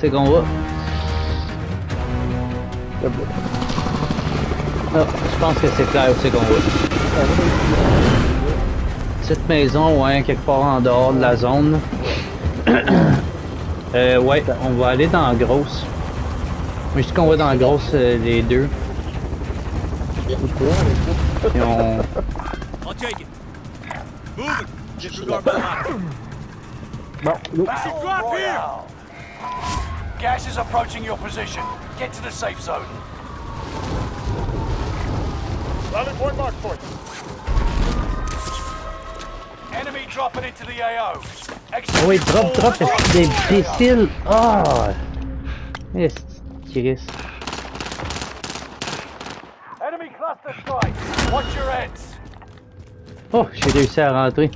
c'est qu'on va? Ah, je pense que c'est clair où c'est qu'on va. Petite maison, ouais, quelque part en dehors de la zone. euh, ouais, on va aller dans la grosse. Mais je dis qu'on va dans la grosse, euh, les deux. Et on... Bon, nous. Should drop here. Gas is approaching your position. Get to the safe zone. Rally point mark for you. Enemy dropping into the AO. Exit Oh oui, drop, drop, forward. c'est des imbéciles! Ah! Est-ce Chris. Enemy cluster strike. Watch your heads. Oh, j'ai réussi à rentrer.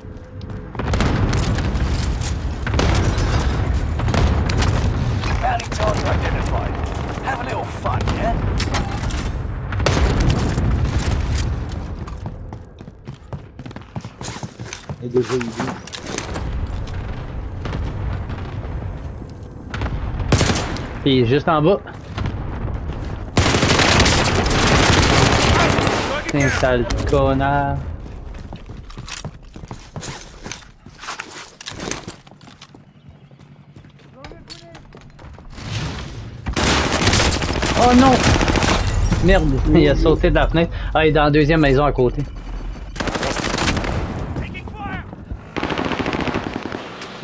Déjà, il. Puis juste en bas. C'est un sale connard. Oh non! Merde, il a sauté de la fenêtre. Ah, il est dans la deuxième maison à côté.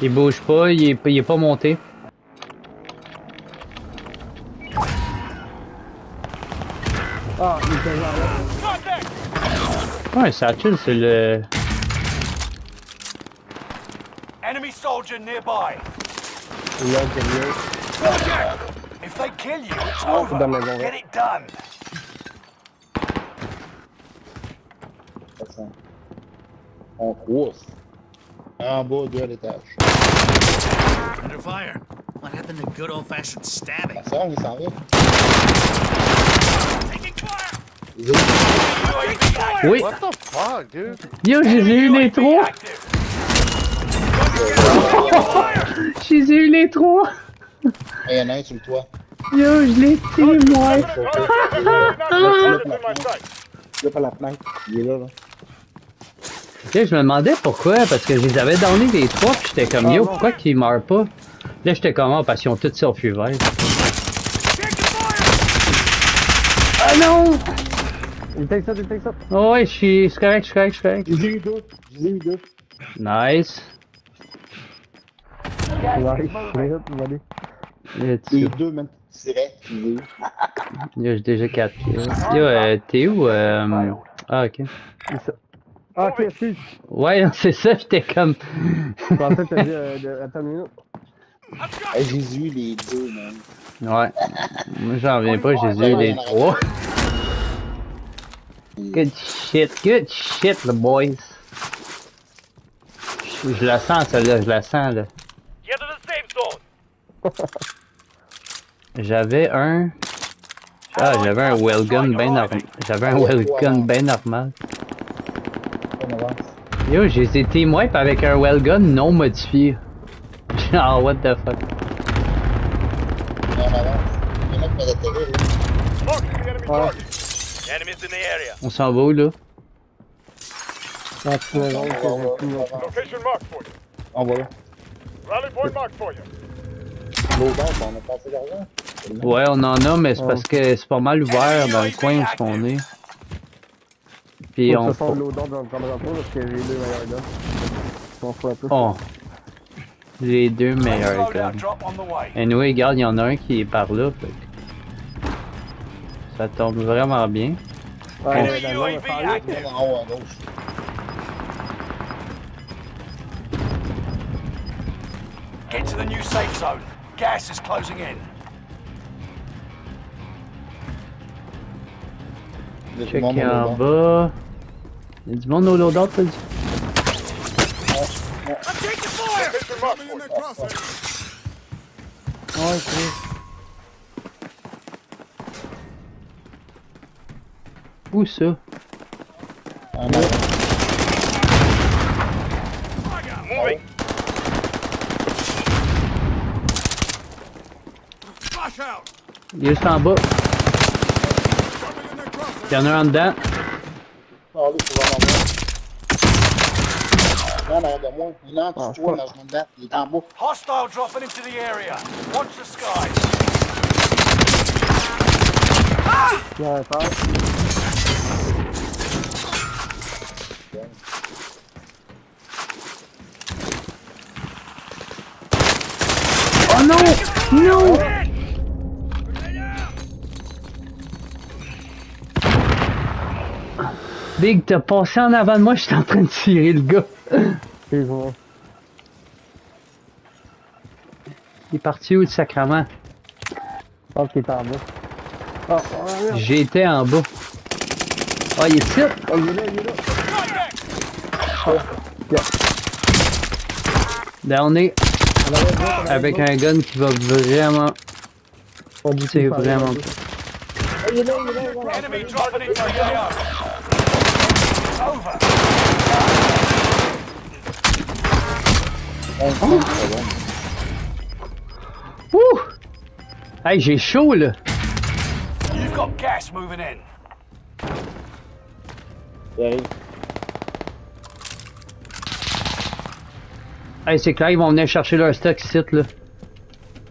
Il bouge pas, il est, il est pas monté. Ah, il était là, là. Ouais, Satchel, c'est le. Enemy soldier nearby. Il est là, derrière. If they kill you, it's Oh, over. Get it done. Ça. On course. En bas, deux à l'étage. Under fire. What happened to good old-fashioned stabbing? Ça il s'en va. Taking fire. Oui! What the fuck, dude? Yo, j'ai eu les trois! J'ai eu les trois! il y en a un sur le toit. Yo, je l'ai tué, moi! Sight. Là, par la fenêtre. Il est là, là. Là, je me demandais pourquoi, parce que je les avais donnés les trois, pis j'étais comme yo, pourquoi qu'ils meurent pas? Là, j'étais comme, ah, parce qu'ils ont tous surfus vert. Ah non! Il take ça, il take ça. Oh, ouais, je suis je suis correct, je suis correct, je suis correct. J'ai eu deux. J'ai eu deux. Nice. Les tu- deux. J'ai eu. Yo, j'ai déjà 4 kills. Yo, euh, t'es où? Euh... Ah, ok. Ah, ok, excuse. Ouais, c'est ça, j'étais comme. Je pensais que t'as dit, euh, de- attends une minute. Hey, J'ai eu les deux, man. Ouais. Moi, j'en reviens pas, j'ai eu les trois. Good shit, good shit, le boys. Je, je la sens, celle-là, je la sens, là. J'avais un. Ah, j'avais un wellgun bien normal. J'avais un wellgun bien normal. On avance. Yo, j'ai été team wipe avec un wellgun non modifié. Genre, what the fuck. On Ouais. On s'en va où, là? Ah. On va là. Rally point marked for you. L'odeur, on a passé d'argent. Ouais, on en a, mais c'est parce que c'est pas mal ouvert dans le coin où ce qu'on est. Puis Faut on. que ce soit l'odeur dans le caméra parce que j'ai les deux meilleurs gars. Un peu. Oh. Les deux meilleurs the way. Anyway, regarde, il y en a un qui est par là. fait Ça tombe vraiment bien. Ouais, UAV active. En haut à gauche. Get to the new safe zone. Gas is closing in. Check en bas. Il y a du monde au loadout, t'as dit? Ouais. Où ça? En. Moving. Out. Il est juste en bas. Il y en a un en dedans. Ah, lui, c'est vraiment bon. Non, non, de moi. Il y en a un Ah, qui je se crois- dans une date. Il est en bas. Hostile dropping into the area. Watch the skies. Il y a un frère. Oh non! Non! Big, t'as passé en avant de moi, j'étais en train de tirer le gars. Excuse-moi. Il est parti où le sacrement? Je pense qu'il est en bas. Ah, oh, merde. J'étais en bas. Ah, il est ici! Oh, il est là, il est là. Avec un gun qui va vraiment. C'est vraiment. Oh, il est là, il est là, il est là. Over. Ouh! Hey, j'ai chaud là! You've got gas moving in. Hey, c'est clair, ils vont venir chercher leur stock ici là.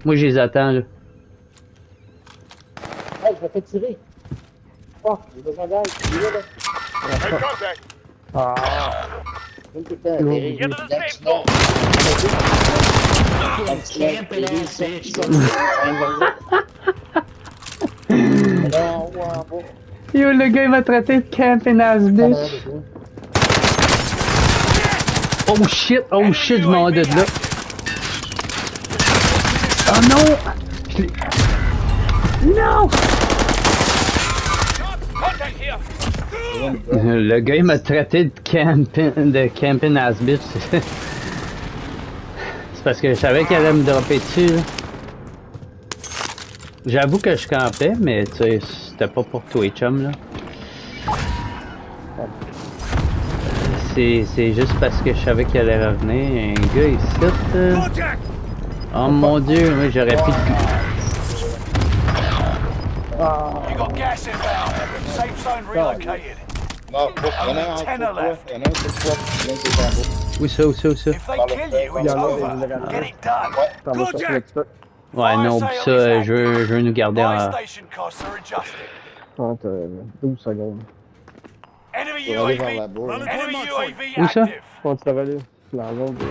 Moi, je les attends là. Hey, je vais te tirer. Fuck, j'ai besoin d'aide. Ah, Même tout le. Get to the safe zone. Camping ass bitch. Non, ouais, en bas. Yo, le gars, il m'a traité de camping ass bitch. Oh shit, oh shit, je m'en vais de là. Oh non! Non! Le gars, il m'a traité de camping, de camping ass bitch. C'est parce que je savais qu'elle allait me dropper dessus. J'avoue que je campais, mais tu sais, c'était pas pour toi, chum, là. C'est, juste parce que je savais qu'elle allait revenir. Un gars ici, euh, Contact. Oh mon dieu, moi j'aurais pu. You Non, a un sur toi. a un sur toi. A un en ça, où ça, où ça? Il y en a t'en vas chercher le petit peu. Ouais, non, pis ça, je veux, je veux nous garder en. station costs are adjusted. Trente, euh, 12 secondes. Va aller vers UAV Où ça? active. On te aller dans la zone de...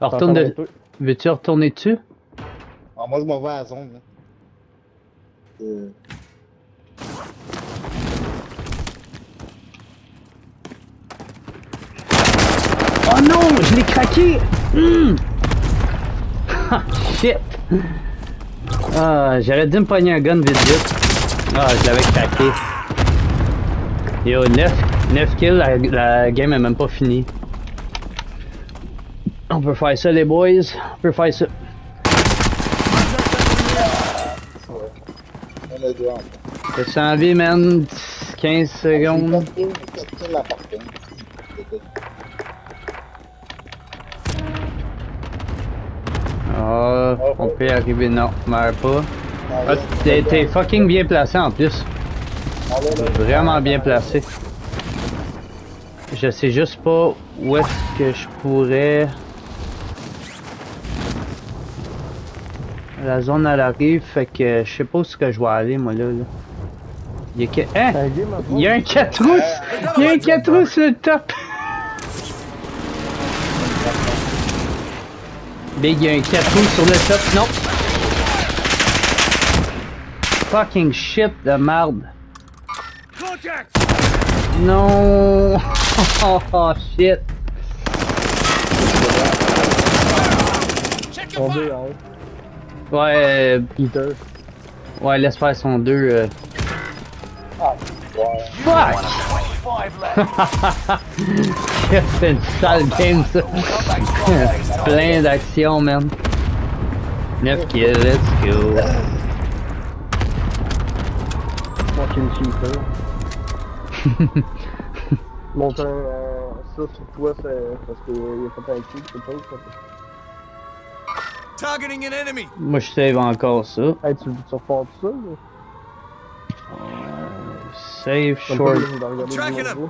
Retourne de. Veux-tu retourner dessus? Moi, je m'en vais à la zone. Euh, Oh non, je l'ai craqué! Hmm. Ah, shit! Ah, j'aurais dû me pogner un gun vite vite. Ah, je l'avais craqué. Yo, 9, 9 kills, la, la game est même pas finie. On peut faire ça les boys, on peut faire ça. On a deux en bas. Je s'en vie, man? 15 secondes. Partie. Ah, on peut arriver. Non, meurs pas. Ah, t'es fucking bien placé en plus. Vraiment bien placé. Je sais juste pas où est-ce que je pourrais. La zone elle arrive, fait que je sais pas où est-ce que je vais aller moi là. là. Il y a que... Hein? Il y a un 4 roues! Il y a un 4 roues sur le top! Big, il y a un 4 roues sur le top. Non! Fucking shit de merde. Non! Oh shit! Check On Ouais, euh, Peter. ouais, laisse faire son 2. Euh... Fuck! 25 left. C'est une sale game ça! Plein d'actions, man. 9 kills, let's go. Fucking cheater. Monte un... Euh, ça sur toi, c'est parce qu'il a fait un kill, chose. ça. Targeting an enemy. Moi, je save encore ça. Hey, tu, tu repars tout ça? là? Save Comme short. pas besoin de regarder Tracking le him. numéro.